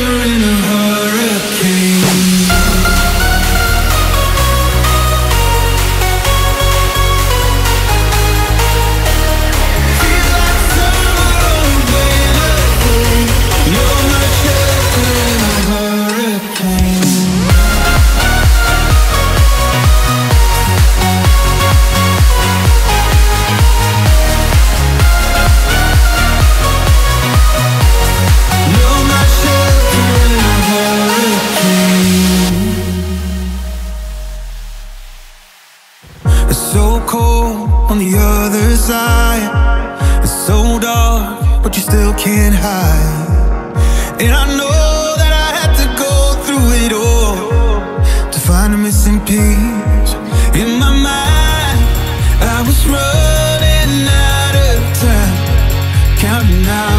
shelter so cold on the other side. It's so dark, but you still can't hide. And I know that I had to go through it all To find a missing piece. In my mind I was running out of time Counting out